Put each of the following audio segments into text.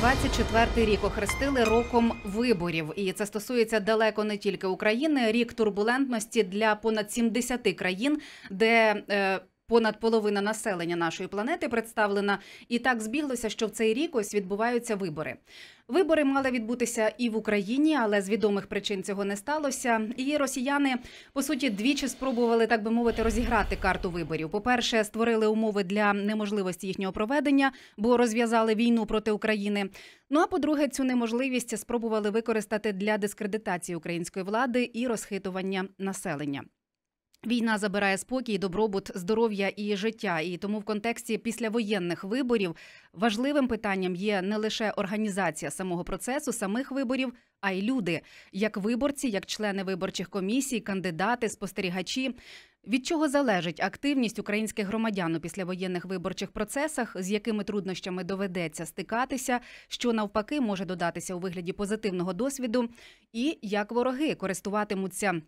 24-й рік охрестили роком виборів, і це стосується далеко не тільки України. Рік турбулентності для понад 70 країн, де е, понад половина населення нашої планети представлена. І так збіглося, що в цей рік ось відбуваються вибори. Вибори мали відбутися і в Україні, але з відомих причин цього не сталося. І росіяни по суті двічі спробували, так би мовити, розіграти карту виборів. По-перше, створили умови для неможливості їхнього проведення, бо розв'язали війну проти України. Ну а по-друге, цю неможливість спробували використати для дискредитації української влади і розхитування населення. Війна забирає спокій, добробут, здоров'я і життя. І тому в контексті післявоєнних виборів важливим питанням є не лише організація самого процесу, самих виборів, а й люди, як виборці, як члени виборчих комісій, кандидати, спостерігачі. Від чого залежить активність українських громадян у післявоєнних виборчих процесах, з якими труднощами доведеться стикатися, що навпаки може додатися у вигляді позитивного досвіду, і як вороги користуватимуться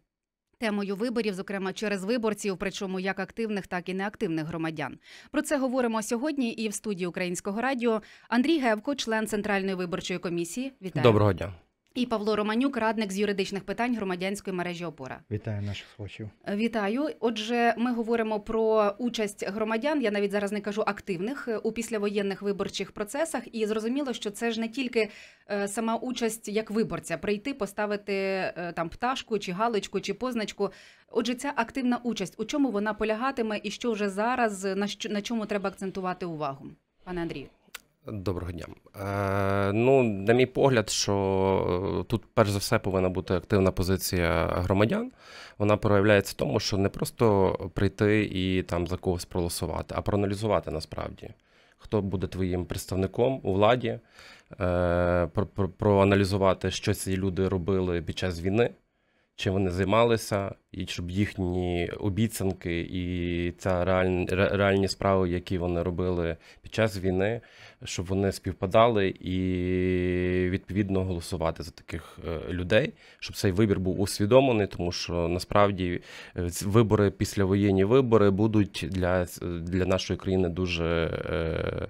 темою виборів, зокрема через виборців, причому як активних, так і неактивних громадян. Про це говоримо сьогодні і в студії Українського радіо. Андрій Гевко, член центральної виборчої комісії. Вітаю. Доброго дня. І Павло Романюк, радник з юридичних питань громадянської мережі Опора. Вітаю наших слухачів. Вітаю. Отже, ми говоримо про участь громадян. Я навіть зараз не кажу активних у післявоєнних виборчих процесах. І зрозуміло, що це ж не тільки е, сама участь як виборця, прийти, поставити е, там пташку чи галочку чи позначку. Отже, ця активна участь, у чому вона полягатиме, і що вже зараз на що на чому треба акцентувати увагу, пане Андрію. Доброго дня. Е, ну, на мій погляд, що тут перш за все повинна бути активна позиція громадян. Вона проявляється в тому, що не просто прийти і там за когось проголосувати, а проаналізувати насправді, хто буде твоїм представником у владі, е, про, про, проаналізувати, що ці люди робили під час війни. Чим вони займалися, і щоб їхні обіцянки і ця реальні, реальні справи, які вони робили під час війни, щоб вони співпадали і відповідно голосувати за таких е, людей, щоб цей вибір був усвідомлений, тому що насправді е, вибори післявоєнні вибори будуть для, для нашої країни дуже, е,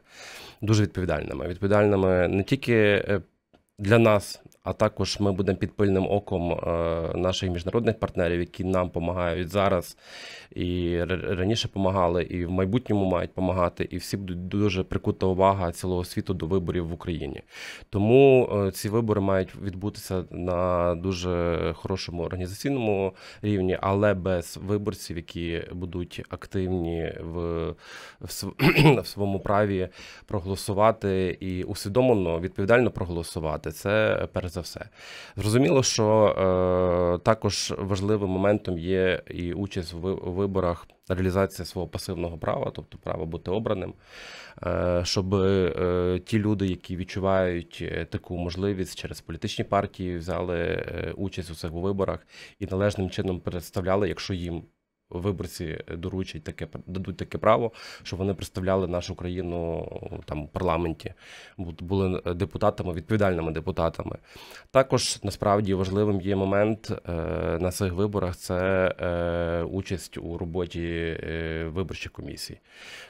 дуже відповідальними. Відповідальними не тільки для нас. А також ми будемо під пильним оком наших міжнародних партнерів, які нам допомагають зараз і раніше допомагали, і в майбутньому мають допомагати, і всі будуть дуже прикута увага цілого світу до виборів в Україні. Тому ці вибори мають відбутися на дуже хорошому організаційному рівні, але без виборців, які будуть активні в, в своєму праві проголосувати і усвідомлено відповідально проголосувати. Це перш за все. Зрозуміло, що е, також важливим моментом є і участь в виборах, реалізація свого пасивного права, тобто право бути обраним, е, щоб е, ті люди, які відчувають таку можливість через політичні партії, взяли е, участь у цих виборах і належним чином представляли, якщо їм виборці доручать таке дадуть таке право, щоб вони представляли нашу країну там в парламенті, були депутатами, відповідальними депутатами. Також насправді важливим є момент е, на цих виборах це е, участь у роботі е, виборчих комісій,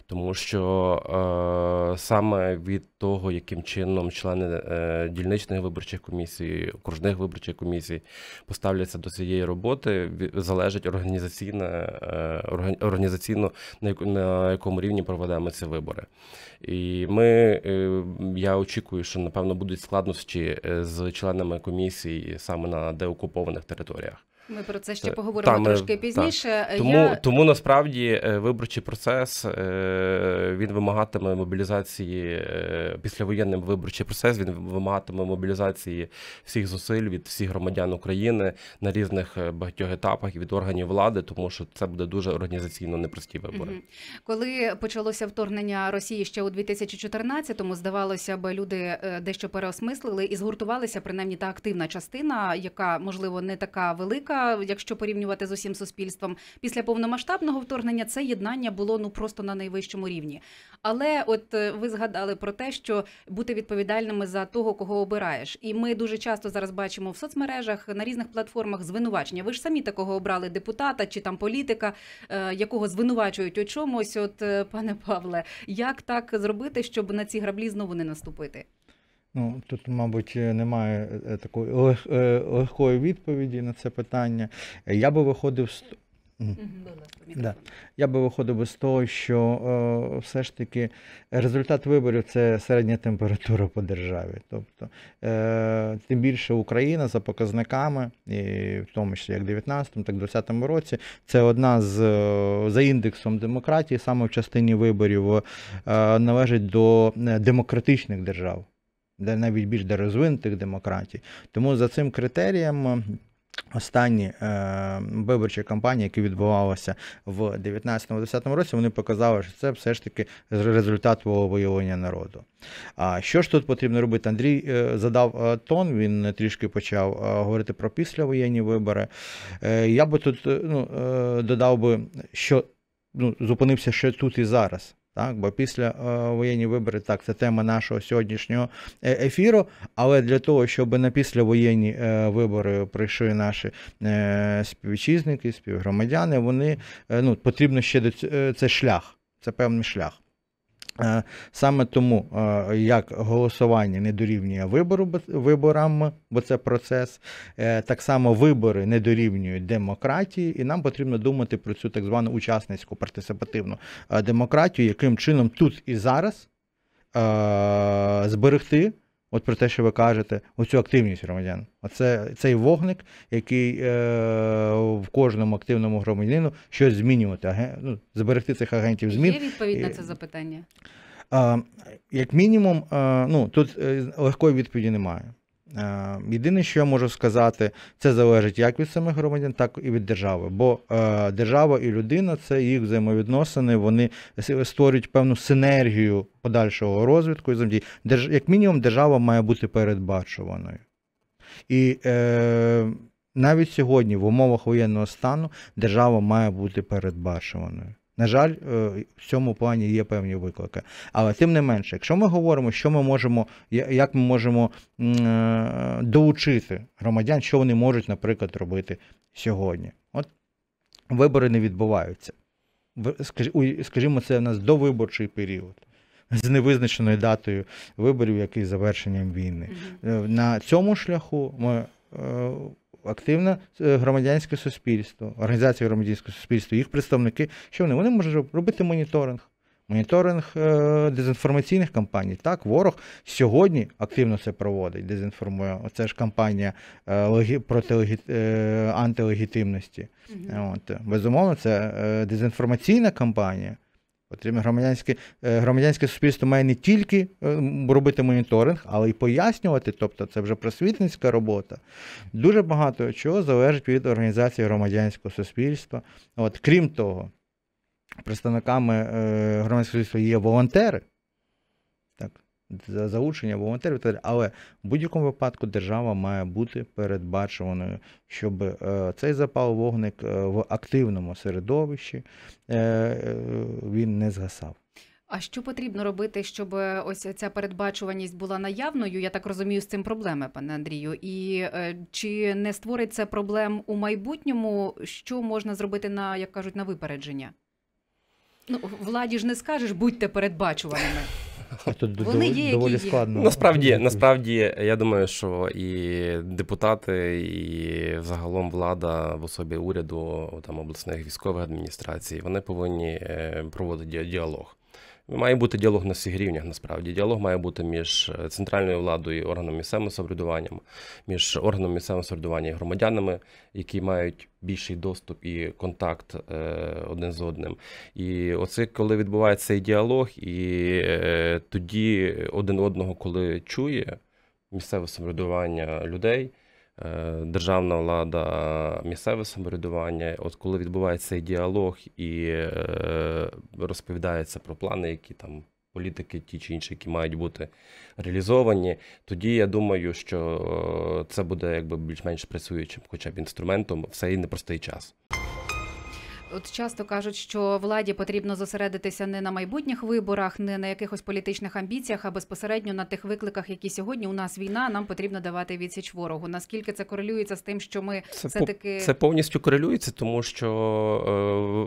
тому що саме від того, яким чином члени дільничних виборчих комісій, окружних виборчих комісій поставляться до цієї роботи, залежить. Е, організаційно на якому рівні проведемо ці вибори. І ми е, я очікую, що напевно будуть складності е, з членами комісії саме на деокупованих територіях. Ми про це ще поговоримо Там, трошки пізніше. Тому Я... тому насправді е, виборчий процес е, він вимагатиме мобілізації е, післявоєнним виборчий процес. Він вимагатиме мобілізації всіх зусиль від всіх громадян України на різних багатьох етапах від органів влади, тому що це буде дуже організаційно непрості вибори. Коли почалося вторгнення Росії ще у 2014-му, здавалося б, люди дещо переосмислили і згуртувалися принаймні та активна частина, яка можливо не така велика якщо порівнювати з усім суспільством, після повномасштабного вторгнення це єднання було ну просто на найвищому рівні. Але от е, ви згадали про те, що бути відповідальними за того, кого обираєш, і ми дуже часто зараз бачимо в соцмережах на різних платформах звинувачення. Ви ж самі такого обрали депутата чи там політика, е, якого звинувачують у чомусь. От, е, пане Павле, як так зробити, щоб на ці граблі знову не наступити? Ну, тут, мабуть, немає е, такої е, легкої відповіді на це питання. Я би виходив з. Да. Я би виходив з того, що е, все ж таки результат виборів це середня температура по державі. Тобто, е, тим більше Україна за показниками, і в тому числі як в 19-му, так і 20-му році, це одна з за індексом демократії, саме в частині виборів, е, належить до демократичних держав, де навіть більш до розвинутих демократій. Тому за цим критерієм. е, Останні е, виборчі кампанії, які відбувалися в 19-20 році, вони показали, що це все ж таки результат волевиявлення народу. А що ж тут потрібно робити? Андрій е, задав е, тон, він трішки почав е, говорити про післявоєнні вибори. Е, я би тут е, ну, е, додав би, що ну, зупинився ще тут і зараз. Так, бо після е, воєнні вибори, так, це тема нашого сьогоднішнього е, ефіру. Але для того, щоб на післявоєнні е, вибори прийшли наші співвітчизники, співгромадяни, вони ну, потрібно ще до це шлях, це певний шлях. Е, Саме тому, е, як голосування не дорівнює вибору, бо- виборам, бо це процес, е, так само вибори не дорівнюють демократії, і нам потрібно думати про цю так звану учасницьку партисипативну демократію, яким чином тут і зараз зберегти, от про те, що ви кажете, оцю активність громадян. Оце цей вогник, який е, в кожному активному громадянину щось змінювати, аген, ну, зберегти цих агентів змін. Є відповідь на Е, це запитання? А, як мінімум, е, ну, тут е, легкої відповіді немає. А, Єдине, що я можу сказати, це залежить як від самих громадян, так і від держави. Бо е, держава і людина це їх взаємовідносини, вони створюють певну синергію подальшого розвитку і. Держ... Як мінімум, держава має бути передбачуваною. І е, навіть сьогодні, в умовах воєнного стану, держава має бути передбачуваною. На жаль, е, в цьому плані є певні виклики. Але тим не менше, якщо ми говоримо, що ми можемо, як ми можемо е, долучити громадян, що вони можуть, наприклад, робити сьогодні. От вибори не відбуваються. В- Скажімо, це у нас довиборчий період з невизначеною датою виборів, як і завершенням війни. Е, На цьому шляху ми активне е, громадянське суспільство, організації громадянського суспільства, їх представники, що вони? Вони можуть робити моніторинг. Моніторинг е, дезінформаційних кампаній. Так, ворог сьогодні активно це проводить, дезінформує. Оце ж кампанія е, проти легі- антилегітимності. От, безумовно, це дезінформаційна кампанія. Громадянське, е, громадянське суспільство має не тільки е, робити моніторинг, але й пояснювати, тобто це вже просвітницька робота. Дуже багато чого залежить від організації громадянського суспільства. От, крім того, представниками е, громадянського суспільства є волонтери, за залучення волонтерів, і але в будь-якому випадку держава має бути передбачуваною, щоб е, цей запал вогник е, в активному середовищі е, він не згасав. А що потрібно робити, щоб ось ця передбачуваність була наявною? Я так розумію, з цим проблеми, пане Андрію. І чи не створить це проблем у майбутньому? Що можна зробити на, як кажуть, на випередження? Ну, владі ж не скажеш, будьте передбачуваними. Тут Вони доволі, є, які доволі є. складно. Насправді, насправді, я думаю, що і депутати, і загалом влада в особі уряду, там обласних військових адміністрацій, вони повинні е, проводити діалог. Має бути діалог на всіх рівнях, насправді. Діалог має бути між е, центральною владою і органом місцевого самоврядування, між органом місцевого самоврядування і громадянами, які мають більший доступ і контакт е, один з одним. І оце коли відбувається цей діалог, і е, тоді один одного, коли чує місцеве самоврядування людей, державна влада, місцеве самоврядування, от коли відбувається цей діалог і е, розповідається про плани, які там. Політики, ті чи інші, які мають бути реалізовані, тоді я думаю, що е, це буде якби більш-менш працюючим, хоча б інструментом в цей непростий час. От часто кажуть, що владі потрібно зосередитися не на майбутніх виборах, не на якихось політичних амбіціях, а безпосередньо на тих викликах, які сьогодні у нас війна. Нам потрібно давати відсіч ворогу. Наскільки це корелюється з тим, що ми Це, все таки це повністю корелюється, тому що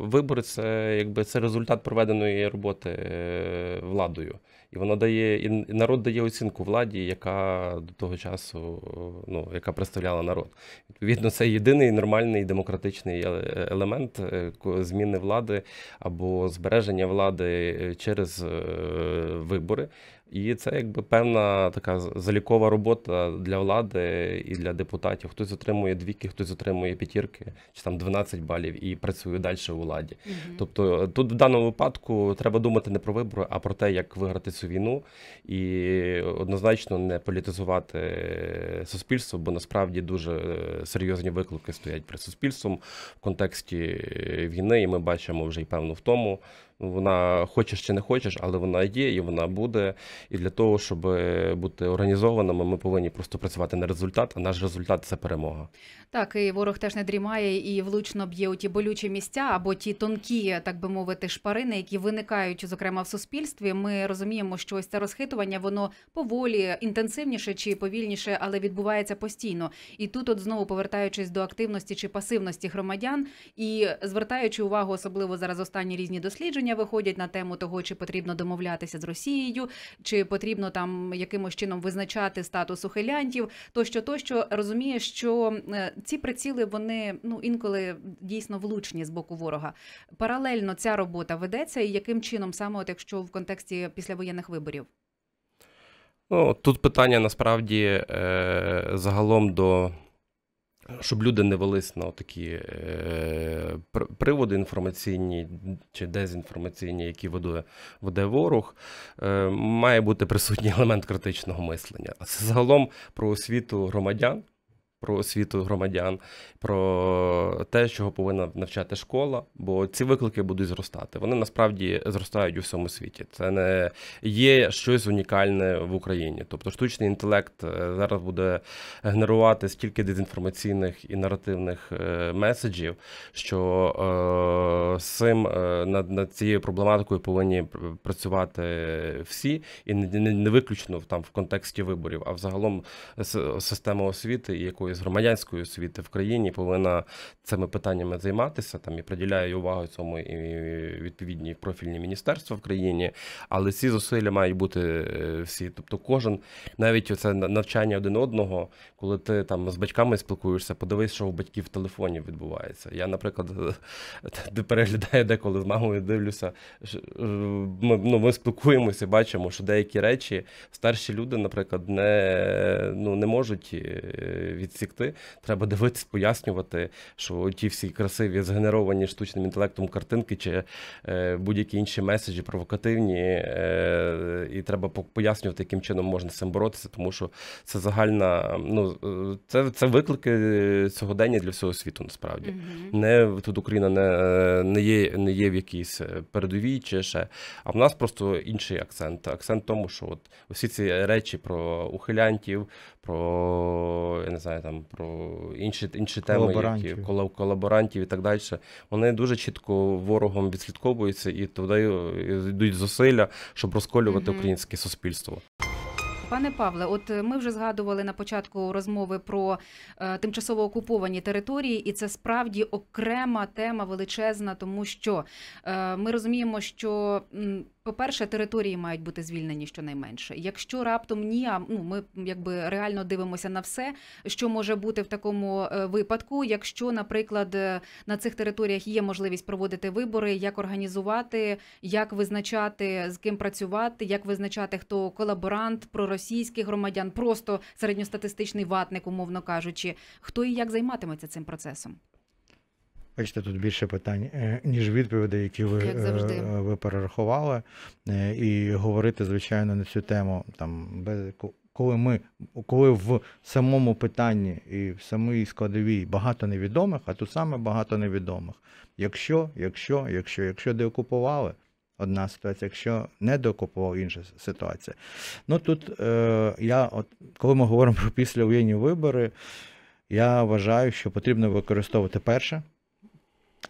е, вибори це якби це результат проведеної роботи е, владою. І воно дає, і народ дає оцінку владі, яка до того часу, ну, яка представляла народ. Відповідно, це єдиний нормальний демократичний е- елемент е, зміни влади або збереження влади е, через е, вибори. І це якби певна така залікова робота для влади і для депутатів. Хтось отримує двійки, хтось отримує п'ятірки чи там 12 балів і працює далі у владі. Мгм. Тобто тут в даному випадку треба думати не про вибори, а про те, як виграти цю війну, і однозначно не політизувати суспільство, бо насправді дуже е, серйозні виклики стоять перед суспільством в контексті е, війни, і ми бачимо вже й певну втому. Вона хочеш чи не хочеш, але вона є і вона буде. І для того, щоб бути організованими, ми повинні просто працювати на результат. А наш результат це перемога. Так, і ворог теж не дрімає і влучно б'є у ті болючі місця або ті тонкі, так би мовити, шпарини, які виникають, зокрема в суспільстві. Ми розуміємо, що ось це розхитування, воно поволі інтенсивніше чи повільніше, але відбувається постійно. І тут, от знову повертаючись до активності чи пасивності громадян, і звертаючи увагу, особливо зараз останні різні дослідження виходять на тему того, чи потрібно домовлятися з Росією, чи потрібно там якимось чином визначати статус ухилянтів, тощо, тощо розуміє, що е, ці приціли вони ну інколи дійсно влучні з боку ворога. Паралельно ця робота ведеться, і яким чином саме, от якщо в контексті післявоєнних виборів. Ну, тут питання насправді е, загалом до. Щоб люди не велись на такі е, приводи інформаційні чи дезінформаційні, які веде, веде ворог, е, має бути присутній елемент критичного мислення. А це загалом про освіту громадян, про освіту громадян, про те, чого повинна навчати школа, бо ці виклики будуть зростати. Вони насправді зростають у всьому світі. Це не є щось унікальне в Україні. Тобто штучний інтелект е, зараз буде генерувати стільки дезінформаційних і наративних е, меседжів, що е, з цим над, над цією проблематикою повинні працювати всі, і не, не, не виключно там в контексті виборів, а взагалом система освіти і якоїсь громадянської освіти в країні повинна цими питаннями займатися. Там і приділяє увагу цьому і відповідні профільні міністерства в країні, але ці зусилля мають бути е, всі. Тобто, кожен, навіть оце навчання один одного, коли ти там з батьками спілкуєшся, подивись, що у батьків в телефоні відбувається. Я, наприклад, переглядаю деколи з мамою, дивлюся. е, Ми, ну, ми спілкуємося, бачимо, що деякі речі старші люди, наприклад, не, ну, не можуть е, відсікти. Треба дивитись, пояснювати, що ті всі красиві, згенеровані штучним інтелектом картинки чи е, будь-які інші меседжі провокативні, е, і треба пояснювати, яким чином можна з цим боротися, тому що це загальна, ну е, це, це виклики сьогодення для всього світу, насправді. Мгм. Не тут Україна не, не, є, не є в якійсь е, передовій чи ще. А в нас просто інший акцент. Акцент в тому, що от усі ці речі про ухилянтів, про я не знаю, там про інші, інші теми, які Колаборантів. колаборантів і так далі. Вони дуже чітко ворогом відслідковуються і туди йдуть зусилля, щоб розколювати Мгм. українське суспільство. Пане Павле, от е, ми вже згадували на початку розмови про е, тимчасово окуповані території, і це справді окрема тема величезна, тому що е, ми розуміємо, що, по-перше, території мають бути звільнені щонайменше. Якщо раптом ні, а ну ми якби реально дивимося на все, що може бути в такому випадку, якщо, наприклад, на цих територіях є можливість проводити вибори, як організувати, як визначати з ким працювати, як визначати хто колаборант, проросійських громадян, просто середньостатистичний ватник, умовно кажучи, хто і як займатиметься цим процесом. Бачите, тут більше питань, е, ніж відповідей, які ви, е, ви перерахували. Е, І говорити, звичайно, на цю тему, там, без, ко- коли ми, коли в самому питанні і в самій складовій багато невідомих, а тут саме багато невідомих. Якщо, якщо, якщо, якщо деокупували, одна ситуація, якщо не деокупував, інша ситуація. Ну тут е, я, от, коли ми говоримо про післявоєнні вибори, я вважаю, що потрібно використовувати перше.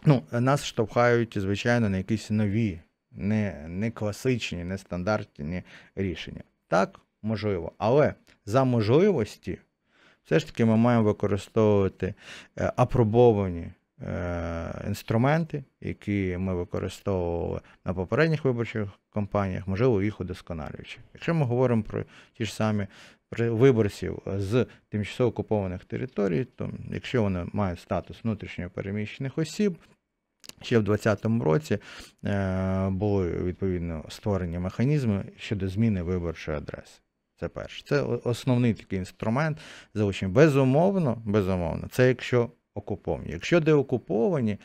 Ну, нас штовхають, звичайно, на якісь нові, не, не класичні, не стандартні рішення. Так, можливо. Але за можливості, все ж таки ми маємо використовувати е, апробовані інструменти, які ми використовували на попередніх виборчих кампаніях, можливо, їх удосконалюючи. Якщо ми говоримо про ті ж самі виборців з тимчасово окупованих територій, то якщо вони мають статус внутрішньо переміщених осіб, ще в 2020 році е, були відповідно створені механізми щодо зміни виборчої адреси. Це перше. Це основний такий інструмент залучення. Безумовно, безумовно, це якщо окуповані. Якщо деокуповані,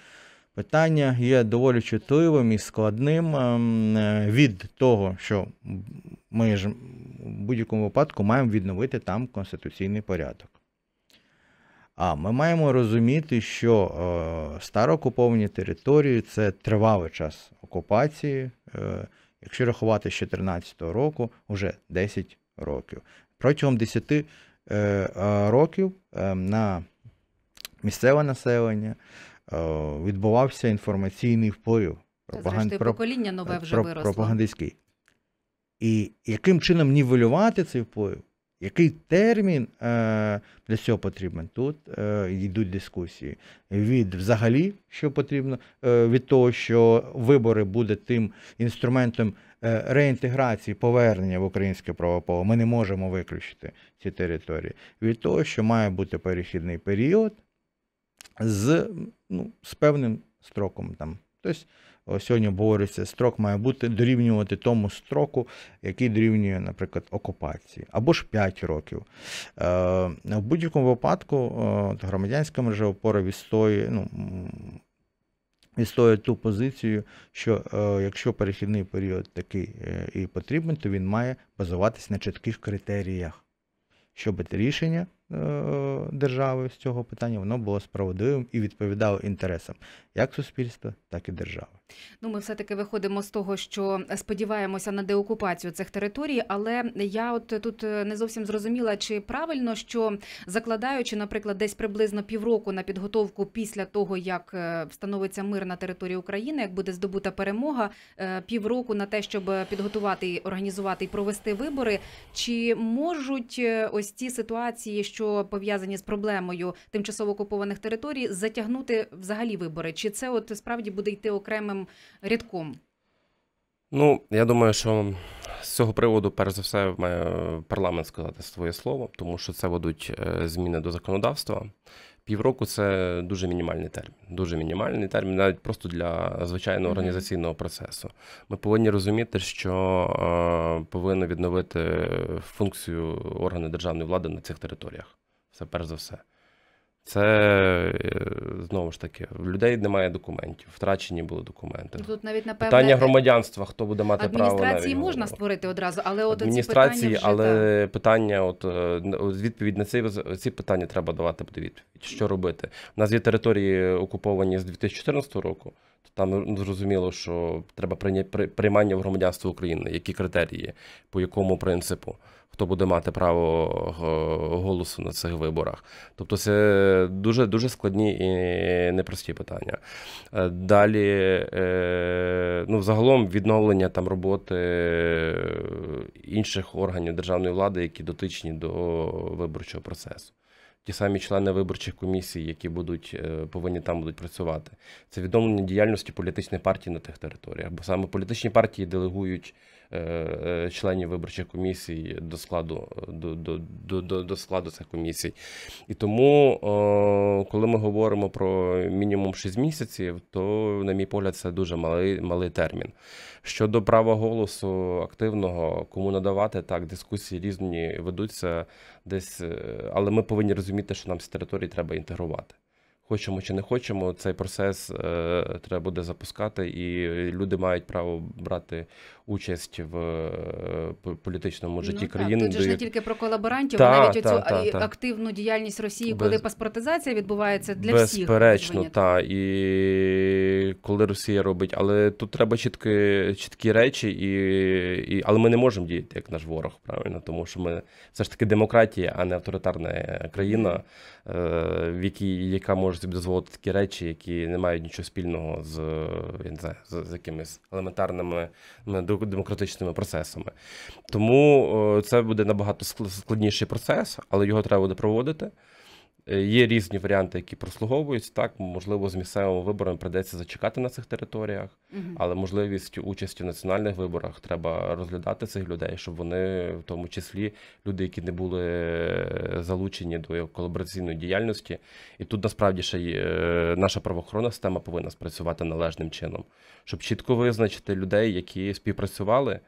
питання є доволі чутливим і складним ем, е, від того, що ми ж в будь-якому випадку маємо відновити там конституційний порядок. А ми маємо розуміти, що е, староокуповані території це тривалий час окупації. Е, якщо рахувати з 2014 року, вже 10 років. Протягом 10 е, е, років е, на місцеве населення е, відбувався інформаційний вплив. Це, пропаган- зрештою, покоління нове вже про- виросло. пропагандистський. І яким чином нівелювати цей вплив? Який термін е, для цього потрібен? Тут е, йдуть дискусії. Від взагалі, що потрібно, е, від того, що вибори буде тим інструментом е, реінтеграції, повернення в українське правополе, ми не можемо виключити ці території. Від того, що має бути перехідний період з, ну, з певним строком. Там. Тобто, сьогодні говориться, строк має бути дорівнювати тому строку, який дорівнює, наприклад, окупації, або ж 5 років. Е, в будь-якому випадку е, громадянська мережа опора відстоює, ну, відстоює ту позицію, що е, якщо перехідний період такий і потрібен, то він має базуватись на чітких критеріях, щоб рішення держави з цього питання воно було справедливим і відповідало інтересам як суспільства, так і держави. Ну, ми все-таки виходимо з того, що сподіваємося на деокупацію цих територій, але я от тут е, не зовсім зрозуміла, чи правильно, що закладаючи, наприклад, десь приблизно півроку на підготовку після того, як е, встановиться мир на території України, як буде здобута перемога, е, півроку на те, щоб підготувати, організувати і провести вибори. Чи можуть ось ці ситуації, що пов'язані з проблемою тимчасово окупованих територій, затягнути взагалі вибори? Чи це от справді буде йти окремим рядком? Ну, я думаю, що з цього приводу, перш за все, має парламент сказати своє слово, тому що це ведуть е, зміни до законодавства. Півроку це дуже мінімальний термін. Дуже мінімальний термін, навіть просто для звичайного організаційного процесу. Ми повинні розуміти, що е, повинно відновити функцію органи державної влади на цих територіях. Це перш за все. Це е, знову ж таки, в людей немає документів, втрачені були документи. Ну, Тут навіть напевне Питання громадянства, хто буде мати право адміністрації можна створити одразу, але от ці адміністрації, питання вже, але питання, от е, от відповідь на ці, ці питання треба давати буде відповідь. Що робити? У нас є території окуповані з 2014 року. То там ну, зрозуміло, що треба приймання в громадянство України. Які критерії, по якому принципу, хто буде мати право е, голосу на цих виборах. Тобто це дуже дуже складні і непрості питання. Е, Далі, е, ну, загалом відновлення там роботи інших органів державної влади, які дотичні до виборчого процесу. Ті самі члени виборчих комісій, які будуть е, повинні там будуть працювати. Це відомлення діяльності політичних партій на тих територіях, бо саме політичні партії делегують членів виборчих комісій до складу до, до, до, до, до складу цих комісій. І тому, е, коли ми говоримо про мінімум 6 місяців, то, на мій погляд, це дуже малий, малий термін. Щодо права голосу активного, кому надавати, так, дискусії різні ведуться десь, е, але ми повинні розуміти, що нам ці території треба інтегрувати. Хочемо чи не хочемо, цей процес е, треба буде запускати, і люди мають право брати участь в е, політичному житті ну, країни. Тут же ж не тільки про колаборантів, Та, а навіть оцю та, та, та. активну діяльність Росії, Без- коли паспортизація відбувається для всіх. Безперечно, без та і коли Росія робить, але тут треба чіткі, чіткі речі, і, і але ми не можемо діяти як наш ворог, правильно, тому що ми все ж таки демократія, а не авторитарна країна, е, в якій яка може собі дозволити такі речі, які не мають нічого спільного з я не знаю, з, з якимись елементарними демократичними процесами. Тому е, це буде набагато складніший процес, але його треба буде проводити. Е, Є різні варіанти, які прослуговують. Так, можливо, з місцевими виборами прийдеться зачекати на цих територіях, але можливість участі в національних виборах треба розглядати цих людей, щоб вони, в тому числі, люди, які не були е, залучені до колабораційної діяльності, і тут насправді ще й, е, наша правоохоронна система повинна спрацювати належним чином, щоб чітко визначити людей, які співпрацювали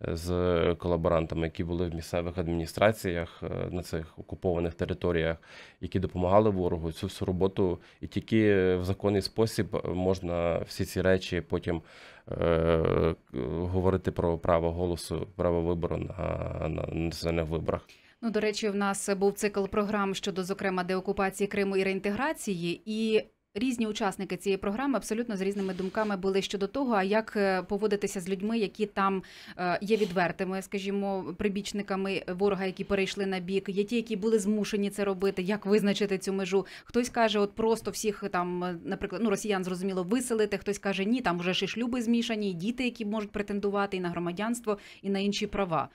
з колаборантами, які були в місцевих адміністраціях е, на цих окупованих територіях, які допомагали ворогу цю всю роботу, і тільки в законний спосіб можна всі ці речі потім е, говорити про право голосу, право вибору на, на національних виборах. Ну, до речі, в нас був цикл програм щодо, зокрема, деокупації Криму і реінтеграції, і різні учасники цієї програми абсолютно з різними думками були щодо того, а як е, поводитися з людьми, які там е, є відвертими, скажімо, прибічниками ворога, які перейшли на бік, є ті, які були змушені це робити. Як визначити цю межу? Хтось каже, от просто всіх там, е, наприклад, ну росіян зрозуміло виселити. Хтось каже, ні, там вже ж шлюби змішані, і діти, які можуть претендувати і на громадянство, і на інші права.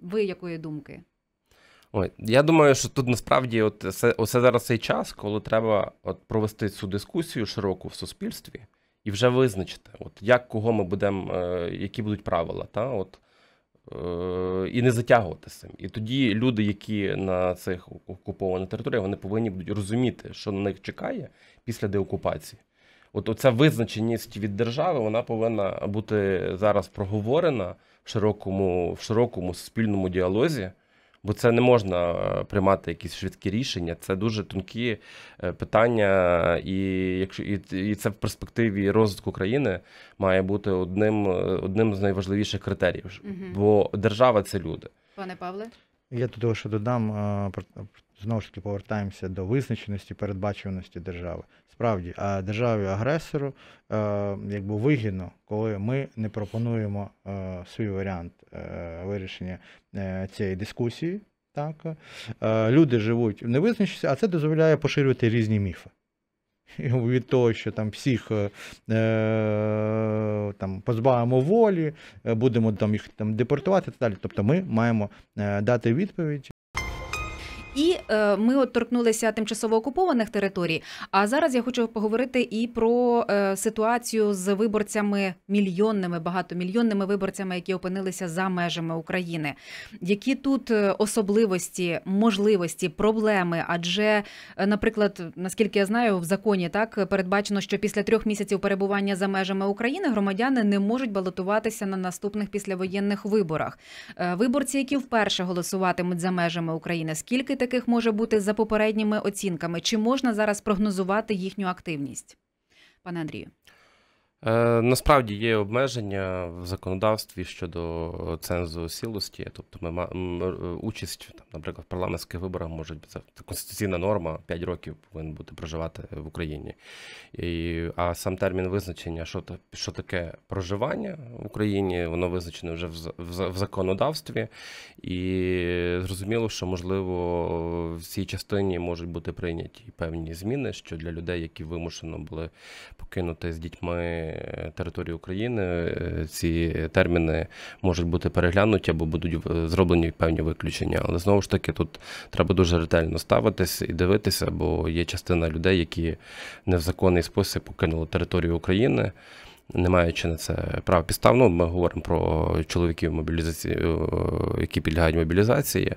Ви якої думки? Ой, я думаю, що тут насправді от це, оце зараз цей час, коли треба от провести цю дискусію широку в суспільстві і вже визначити, от як кого ми будемо, е, які будуть правила, та от. е, І не затягувати цим. І тоді люди, які на цих окупованих територіях, вони повинні будуть розуміти, що на них чекає після деокупації. От оця визначеність від держави, вона повинна бути зараз проговорена в широкому, в широкому суспільному діалозі. Бо це не можна е, приймати якісь швидкі рішення. Це дуже тонкі е, питання, і якщо і, і це в перспективі розвитку країни має бути одним, е, одним з найважливіших критеріїв. Мгм. Бо держава це люди. Пане Павле? Я до того, що додам, про- знову ж таки повертаємося до визначеності, передбачуваності держави. Справді, а державі агресору е, якби вигідно, коли ми не пропонуємо свій варіант вирішення е, цієї дискусії. Так, е, люди живуть в невизначеності, а це дозволяє поширювати різні міфи. Від того, що там всіх е, е, там, позбавимо волі, е, будемо там їх там депортувати і так далі. Тобто ми маємо е, дати відповідь. І е, ми от торкнулися тимчасово окупованих територій. А зараз я хочу поговорити і про е, ситуацію з виборцями мільйонними, багатомільйонними виборцями, які опинилися за межами України. Які тут е, особливості, можливості, проблеми? Адже, е, наприклад, наскільки я знаю, в законі так передбачено, що після трьох місяців перебування за межами України громадяни не можуть балотуватися на наступних післявоєнних виборах. Е, Виборці, які вперше голосуватимуть за межами України, скільки таких може бути за попередніми оцінками? Чи можна зараз прогнозувати їхню активність? Пане Андрію, Е, насправді є обмеження в законодавстві щодо цензу сілості. Тобто, ми е, участь там, наприклад, в парламентських виборах може бути це конституційна норма 5 років повинен бути проживати в Україні. І, а сам термін визначення, що що таке проживання в Україні, воно визначено вже в, в, в законодавстві. І зрозуміло, що можливо в цій частині можуть бути прийняті певні зміни, що для людей, які вимушено були покинути з дітьми територію України, е, ці терміни можуть бути переглянуті або будуть е, зроблені певні виключення. Але знову ж таки, тут треба дуже ретельно ставитись і дивитися, бо є частина людей, які не в законний спосіб покинули територію України. Не маючи на це прав підстав, ну, ми говоримо про чоловіків мобілізації, е, які підлягають мобілізації.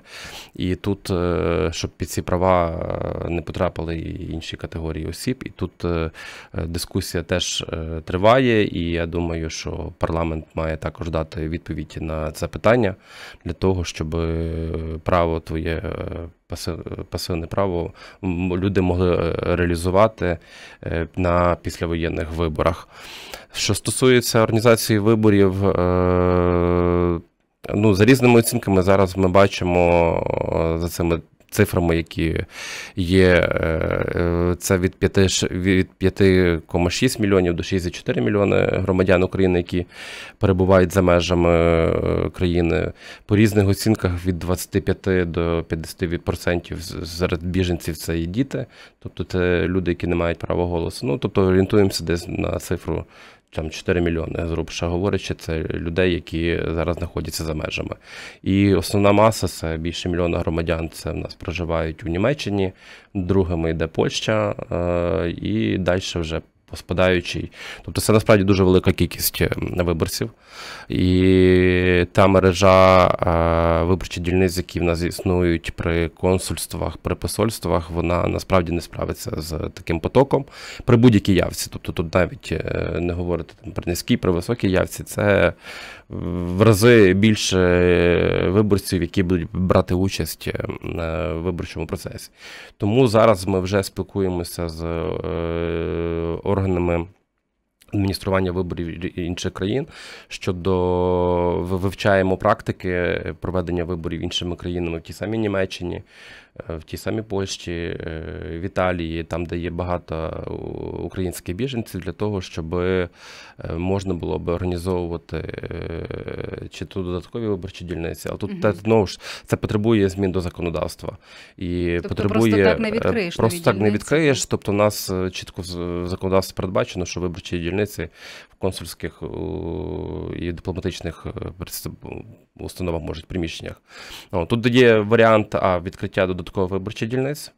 І тут, е, щоб під ці права не потрапили і інші категорії осіб. І тут е, дискусія теж триває, і я думаю, що парламент має також дати відповідь на це питання для того, щоб право твоє. Паси- Пасивне право люди могли е, реалізувати е, на післявоєнних виборах. Що стосується організації виборів, е, ну, за різними оцінками, зараз ми бачимо за цими цифрами, які є, е, е, це від 5 ш- від 5,6 мільйонів до 6,4 мільйони громадян України, які перебувають за межами е, країни. По різних оцінках від 25 до 50% серед біженців це і діти, тобто це люди, які не мають права голосу. Ну, тобто орієнтуємося десь на цифру там 4 мільйони, грубше говорячи, це людей, які зараз знаходяться за межами. І основна маса це більше мільйона громадян. Це в нас проживають у Німеччині, другими йде Польща, е, і далі вже спадаючий. Тобто це насправді дуже велика кількість е, виборців. І та мережа е, виборчих дільниць, які в нас існують при консульствах, при посольствах, вона насправді не справиться з таким потоком при будь-якій явці. Тобто тут навіть е, не говорити там, при низькій, при високій явці, це в рази більше виборців, які будуть брати участь е, в виборчому процесі. Тому зараз ми вже спілкуємося з е, органами. Адміністрування виборів інших країн щодо вивчаємо практики проведення виборів іншими країнами в тій самій Німеччині, е, в тій самій Польщі, е, в Італії, там, де є багато українських біженців, для того, щоб е, можна було би організовувати чи то додаткові виборчі дільниці, а тут угу. знову ж це потребує змін до законодавства і тобто потребує просто так не відкриєш. Просто так не відкриєш. Тобто, у нас чітко в законодавстві передбачено, що виборчі дільниці консульських і дипломатичних установах можуть приміщеннях. Тут є варіант а відкриття додаткових виборчих дільниць.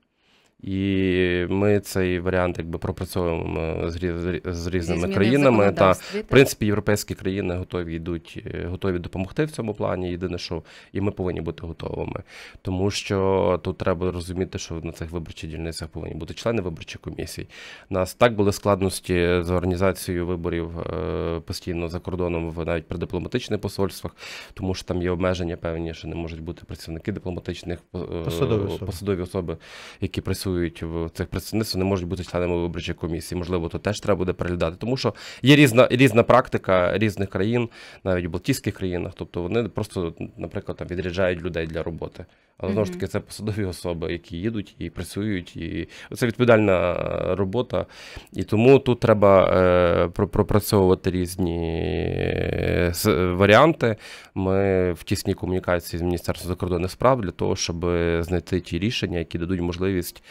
І ми цей варіант якби пропрацьовуємо з з різними країнами. Та в принципі європейські країни готові йдуть, е, готові допомогти в цьому плані. Єдине, що і ми повинні бути готовими, тому що тут треба розуміти, що на цих виборчих дільницях повинні бути члени виборчих комісій. У Нас так були складності з організацією виборів е, постійно за кордоном, в навіть при дипломатичних посольствах, тому що там є обмеження певні, що не можуть бути працівники дипломатичних е, посадові особи, посадові особи які працюють працюють в цих представництвах, не можуть бути членами виборчої комісії. Можливо, то теж треба буде переглядати, тому що є різна різна практика різних країн, навіть в Балтійських країнах. Тобто вони просто, наприклад, там відряджають людей для роботи. Але знову ж таки, це посадові особи, які їдуть і працюють, і це відповідальна робота. І тому тут треба е, пропрацьовувати різні е, варіанти. Ми в тісній комунікації з Міністерством закордонних справ для того, щоб знайти ті рішення, які дадуть можливість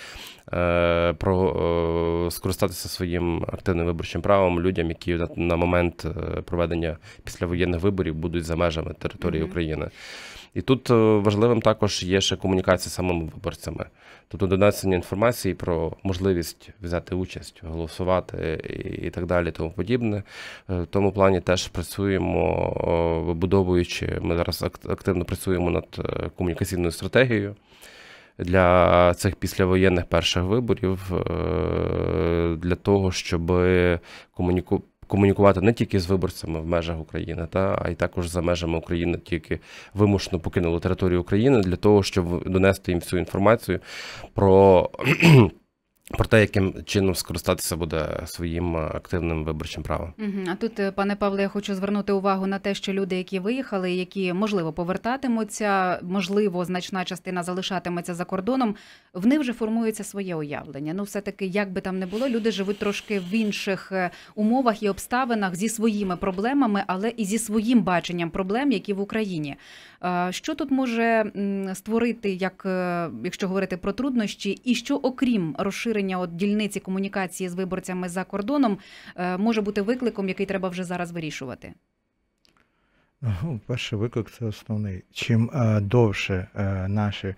про скористатися своїм активним виборчим правом людям, які на, на момент проведення післявоєнних виборів будуть за межами території mm-hmm. України. І тут важливим також є ще комунікація з самими виборцями, тобто донесення інформації про можливість взяти участь, голосувати і так далі, тому подібне. В тому плані теж працюємо, вибудовуючи. Ми зараз активно працюємо над комунікаційною стратегією. Для цих післявоєнних перших виборів для того, щоб комуніку комунікувати не тільки з виборцями в межах України, та а й також за межами України, тільки вимушено покинули територію України для того, щоб донести їм всю інформацію про. Про те, яким чином скористатися буде своїм активним виборчим правом. А тут, е, пане Павле, я хочу звернути увагу на те, що люди, які виїхали, які можливо повертатимуться, можливо, значна частина залишатиметься за кордоном. В них вже формується своє уявлення. Ну, все таки, як би там не було, люди живуть трошки в інших е, умовах і обставинах зі своїми проблемами, але і зі своїм баченням проблем, які в Україні. Що тут може створити, як е, якщо говорити про труднощі, і що окрім розширення от дільниці комунікації з виборцями за кордоном, е, може бути викликом, який треба вже зараз вирішувати? Ну, перший виклик це основний. Чим е, довше е, наші е,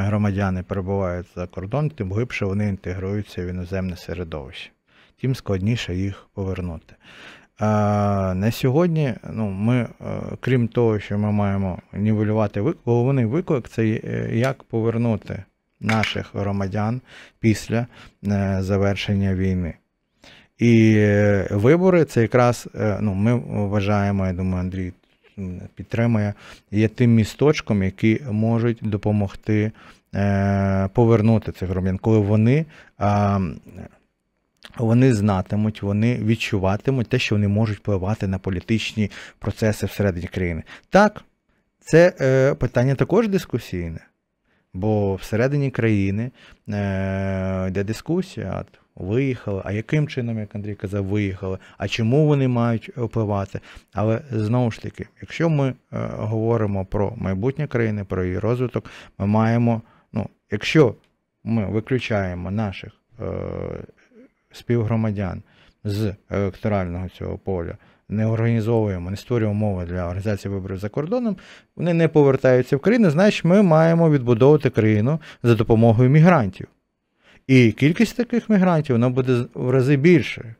громадяни перебувають за кордон, тим глибше вони інтегруються в іноземне середовище, тим складніше їх повернути. На сьогодні, ну, ми, е, крім того, що ми маємо нівелювати виклик, головний виклик це е, як повернути наших громадян після е, завершення війни. І вибори це якраз ну, ми вважаємо, я думаю, Андрій підтримує, є тим місточком, які можуть допомогти повернути цих громадян, коли вони вони знатимуть, вони відчуватимуть те, що вони можуть впливати на політичні процеси всередині країни. Так, це е, питання також дискусійне, бо всередині країни е, йде дискусія. Виїхали, а яким чином, як Андрій казав, виїхали, а чому вони мають впливати? Але знову ж таки, якщо ми е, говоримо про майбутнє країни, про її розвиток, ми маємо, ну, якщо ми виключаємо наших е, співгромадян, з електорального цього поля не організовуємо, не створюємо умови для організації виборів за кордоном, вони не повертаються в країну, значить ми маємо відбудовувати країну за допомогою мігрантів. І кількість таких мігрантів вона буде в рази більше.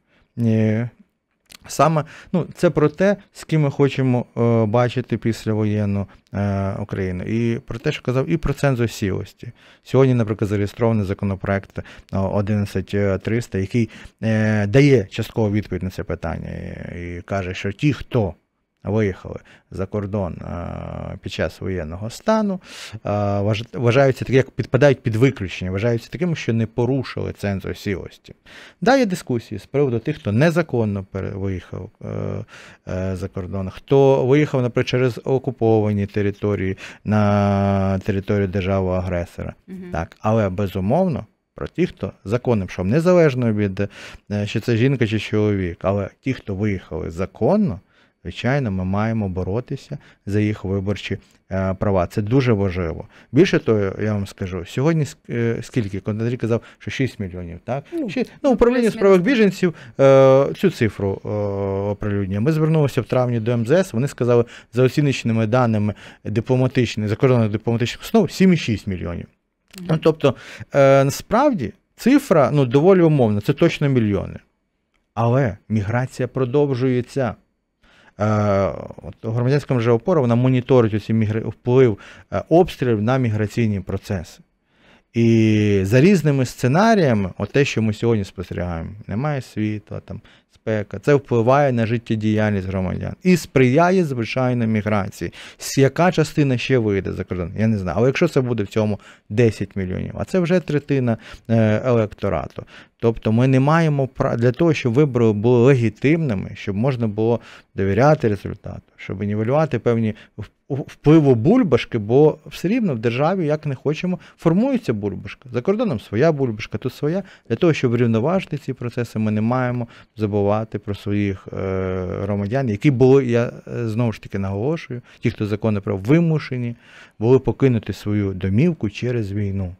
Е, Саме ну, це про те, з ким ми хочемо е, бачити післявоєнну е, Україну. І про те, що казав, і про цензу сілості. Сьогодні, наприклад, зареєстрований законопроект е, 11300, який е, дає часткову відповідь на це питання і, і каже, що ті, хто виїхали за кордон е, під час воєнного стану, е, важ- вважаються такі, як підпадають під виключення, вважаються такими, що не порушили цензу сілості. Да, є дискусії з приводу тих, хто незаконно виїхав е, за кордон, хто виїхав, наприклад, через окуповані території на територію держави-агресора. Мгм. Так, але безумовно. Про ті, хто законним, що незалежно від чи це жінка чи чоловік, але ті, хто виїхали законно, звичайно, ми маємо боротися за їх виборчі е, права. Це дуже важливо. Більше того, я вам скажу, сьогодні е, скільки? Андрій казав, що 6 мільйонів, так? Ну, Ще, ну, управління справах біженців е, цю цифру оприлюднює. Ми звернулися в травні до МЗС. Вони сказали, за оціночними даними дипломатичних, закордонних дипломатичних основ 7,6 мільйонів. Ну, тобто, насправді цифра ну, доволі умовна, це точно мільйони. Але міграція продовжується. Е, громадянська мережа опора вона моніторить оці мігра... вплив е, обстрілів на міграційні процеси. І за різними сценаріями, от те, що ми сьогодні спостерігаємо, немає світла, там, спека, це впливає на життєдіяльність громадян і сприяє звичайно міграції. Яка частина ще вийде за кордон? Я не знаю. Але якщо це буде в цьому 10 мільйонів, а це вже третина е, електорату. Тобто ми не маємо пра- для того, щоб вибори були легітимними, щоб можна було довіряти результату, щоб нівелювати певні впливу бульбашки, бо все рівно в державі, як не хочемо, формується бульбашка. За кордоном своя бульбашка, тут своя. Для того, щоб врівноважити ці процеси, ми не маємо забувати про своїх е, громадян, які були, я е, знову ж таки наголошую, ті, хто закони про вимушені, були покинути свою домівку через війну.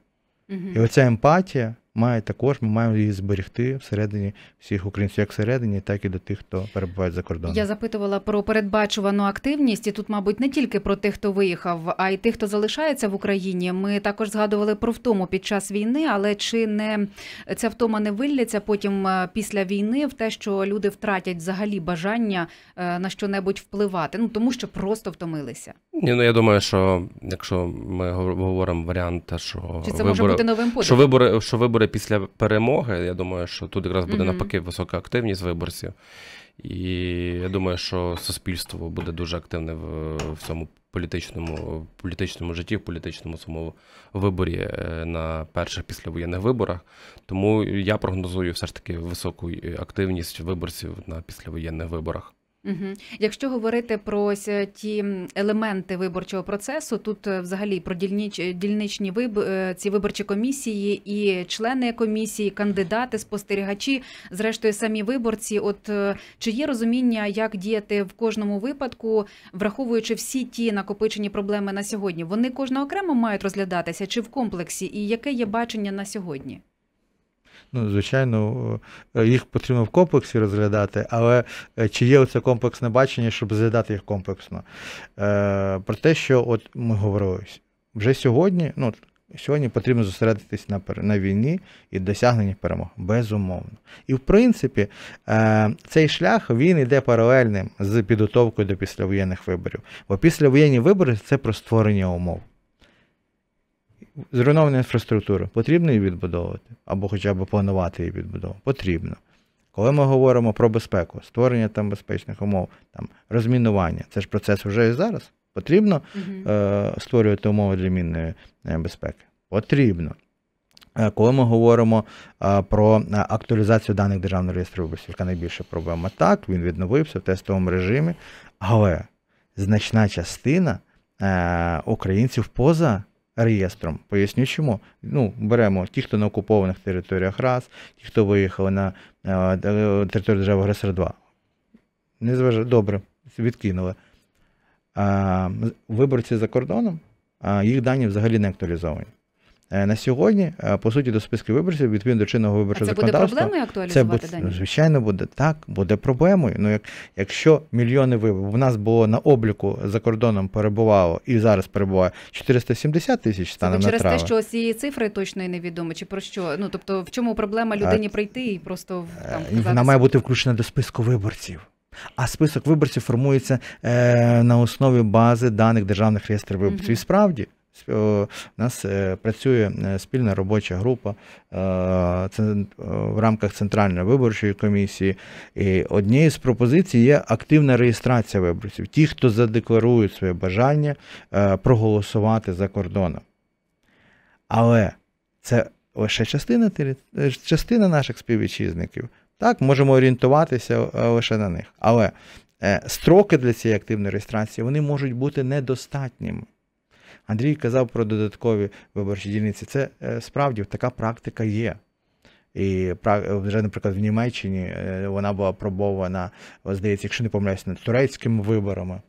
Угу. І оця емпатія має також, ми маємо її зберегти всередині всіх українців, як всередині, так і до тих, хто перебуває за кордоном. Я запитувала про передбачувану активність, і тут, мабуть, не тільки про тих, хто виїхав, а й тих, хто залишається в Україні. Ми також згадували про втому під час війни, але чи не ця втома не вилляться потім е, після війни в те, що люди втратять взагалі бажання е, на що-небудь впливати? Ну тому що просто втомилися. Ні, ну я думаю, що якщо ми говоримо варіант, що Чи це може бути новим що вибори, що вибори після перемоги, я думаю, що тут якраз буде Мгм. навпаки висока активність виборців. І я думаю, що суспільство буде дуже активне в, в цьому політичному, політичному житті, в політичному самому виборі е, на перших післявоєнних виборах. Тому я прогнозую все ж таки високу активність виборців на післявоєнних виборах. Угу. Якщо говорити про ось е, ті елементи виборчого процесу, тут е, взагалі про дільніч, дільничні виб... е, ці виборчі комісії і члени комісії, кандидати, спостерігачі, зрештою самі виборці. От е, чи є розуміння, як діяти в кожному випадку, враховуючи всі ті накопичені проблеми на сьогодні? Вони кожна окремо мають розглядатися чи в комплексі, і яке є бачення на сьогодні? Ну, звичайно, е, їх потрібно в комплексі розглядати, але е, чи є оце комплексне бачення, щоб розглядати їх комплексно? Е, Про те, що от ми говорили, вже сьогодні, ну, сьогодні потрібно зосередитись на, на війні і досягненні перемог, безумовно. І в принципі, е, цей шлях він йде паралельним з підготовкою до післявоєнних виборів. Бо післявоєнні вибори це про створення умов. Зруйнована інфраструктура. Потрібно її відбудовувати, або хоча б планувати її відбудову. Потрібно. Коли ми говоримо про безпеку, створення там безпечних умов, там розмінування, це ж процес вже і зараз. Потрібно Угу. е, створювати умови для мінної е, безпеки. Потрібно. Е, Коли ми говоримо е, про актуалізацію даних державного реєстру виборців, яка найбільша проблема, так, він відновився в тестовому режимі, але значна частина українців поза реєстром. Поясню чому. Ну, беремо ті, хто на окупованих територіях раз, ті, хто виїхали на е, де- територію держави агресора 2. Не зважаю, добре, відкинули. А, виборці за кордоном, а, їх дані взагалі не актуалізовані. Е, На сьогодні, е, по суті, до списків виборців, відповідно до чинного А виборчого це буде законодавства, проблемою це актуалізувати буде, дані? звичайно буде так, буде проблемою. Ну, як, якщо мільйони виборів, в нас було на обліку за кордоном перебувало і зараз перебуває 470 тисяч Це станом на через те, що цієї цифри точно і невідомо, чи про що? Ну тобто, в чому проблема людині прийти і просто в- там Е, Вона має бути включена до списку виборців. А список виборців формується е, на основі бази даних державних реєстрів виборців. Мгм. І справді у нас е, працює е, спільна робоча група е, в рамках Центральної виборчої комісії. І однією з пропозицій є активна реєстрація виборців. Ті, хто задекларують своє бажання проголосувати за кордоном. Але це лише частина, частина наших співвітчизників. Так, можемо орієнтуватися лише на них. Але строки для цієї активної реєстрації вони можуть бути недостатніми. Андрій казав про додаткові виборчі дільниці. Це е, справді така практика є. І вже, наприклад, в Німеччині е, вона була пробована, здається, якщо не помиляюсь, над турецькими виборами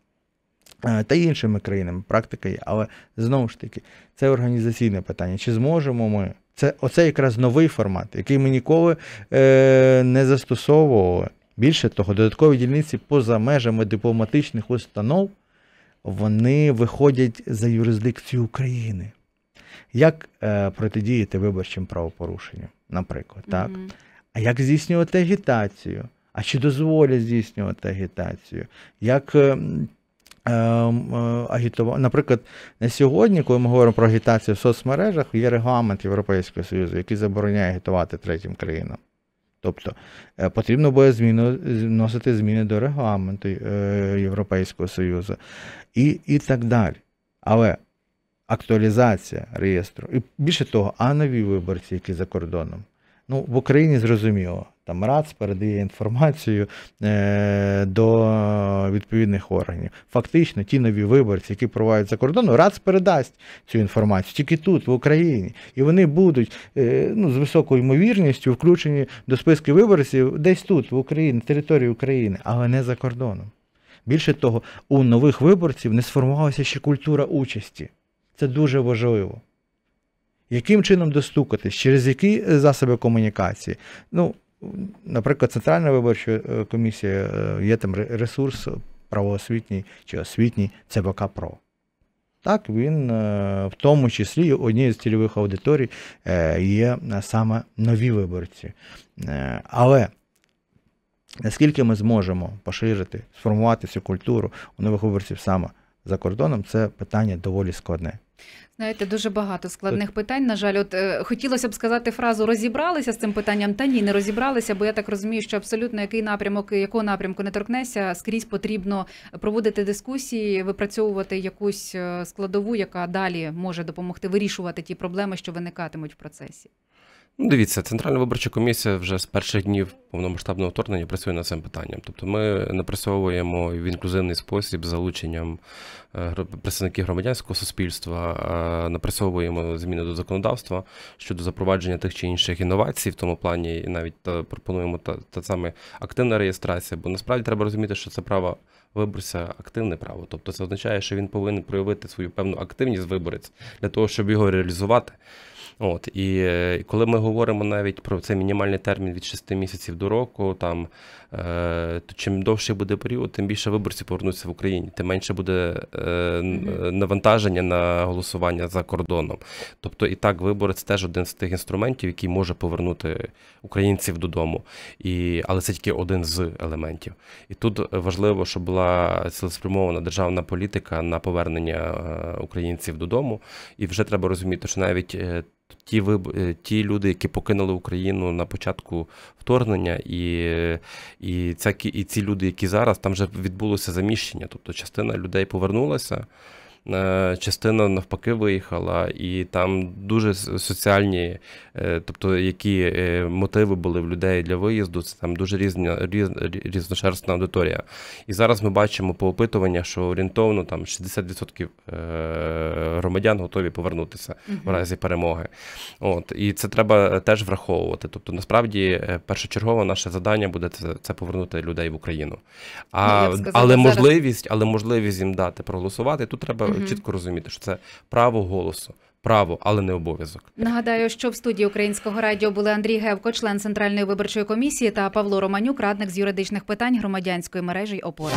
е, та іншими країнами. Практика є. Але знову ж таки, це організаційне питання. Чи зможемо ми? Це оце якраз новий формат, який ми ніколи е, не застосовували. Більше того, додаткові дільниці поза межами дипломатичних установ вони виходять за юрисдикцію України. Як е, протидіяти виборчим правопорушенням, наприклад, так? Мгм. А як здійснювати агітацію? А чи дозволять здійснювати агітацію? Як е, е, агітувати? Наприклад, на сьогодні, коли ми говоримо про агітацію в соцмережах, є регламент Європейського Союзу, який забороняє агітувати третім країнам. Тобто е, потрібно буде зміну, вносити зміни до регламенту е, Європейського Союзу і, і так далі. Але актуалізація реєстру, і більше того, а нові виборці, які за кордоном. Ну, в Україні зрозуміло, там РАЦ передає інформацію е, до відповідних органів. Фактично, ті нові виборці, які проводять за кордоном, РАЦ передасть цю інформацію тільки тут, в Україні. І вони будуть е, ну, з високою ймовірністю включені до списків виборців десь тут, в Україні, території України, але не за кордоном. Більше того, у нових виборців не сформувалася ще культура участі. Це дуже важливо. Яким чином достукатись, через які е, засоби комунікації? Ну, наприклад, Центральна виборча е, комісія е, є там ресурс правоосвітній чи освітній ЦБК ПРО. Так, він в тому числі однією з цільових аудиторій є саме нові виборці. Але наскільки ми зможемо поширити, сформувати цю культуру у нових виборців саме за кордоном, це питання доволі складне. Знаєте, дуже багато складних питань. На жаль, от е, хотілося б сказати фразу розібралися з цим питанням. Та ні, не розібралися, бо я так розумію, що абсолютно який напрямок, якого напрямку не торкнеся, скрізь потрібно проводити дискусії, випрацьовувати якусь е, складову, яка далі може допомогти вирішувати ті проблеми, що виникатимуть в процесі. Ну, дивіться, Центральна виборча комісія вже з перших днів повномасштабного вторгнення працює над цим питанням. Тобто ми напрацьовуємо в інклюзивний спосіб з залученням е, представників громадянського суспільства, е, напрацьовуємо зміни до законодавства щодо запровадження тих чи інших інновацій, в тому плані і навіть пропонуємо та, та саме активна реєстрація, бо насправді треба розуміти, що це право виборця активне право. Тобто це означає, що він повинен проявити свою певну активність виборець для того, щоб його реалізувати. От і е, коли ми говоримо навіть про цей мінімальний термін від 6 місяців до року, там то чим довший буде період, тим більше виборців повернуться в Україні, тим менше буде е, Мгм. навантаження на голосування за кордоном. Тобто, і так, виборець теж один з тих інструментів, який може повернути українців додому. І, але це тільки один з елементів. І тут важливо, щоб була цілеспрямована державна політика на повернення е, українців додому. І вже треба розуміти, що навіть е, ті виб... е, ті люди, які покинули Україну на початку вторгнення, і, і, ця... і ці люди, які зараз, там вже відбулося заміщення. Тобто частина людей повернулася. Е, Частина навпаки виїхала, і там дуже соціальні, е, тобто які е, мотиви були в людей для виїзду, це там дуже різна, різ, різношерстна аудиторія. І зараз ми бачимо по опитуваннях, що орієнтовно там 60% е, громадян готові повернутися в разі перемоги. От і це треба теж враховувати. Тобто, насправді, першочергове наше завдання буде це, це повернути людей в Україну. Ну, А, б сказала, але зараз- можливість, але можливість їм дати проголосувати. Тут треба Мгм. чітко розуміти, що це право голосу. право, але не обов'язок. Нагадаю, що в студії українського радіо були Андрій Гевко, член центральної виборчої комісії, та Павло Романюк, радник з юридичних питань громадянської мережі ОПОРА.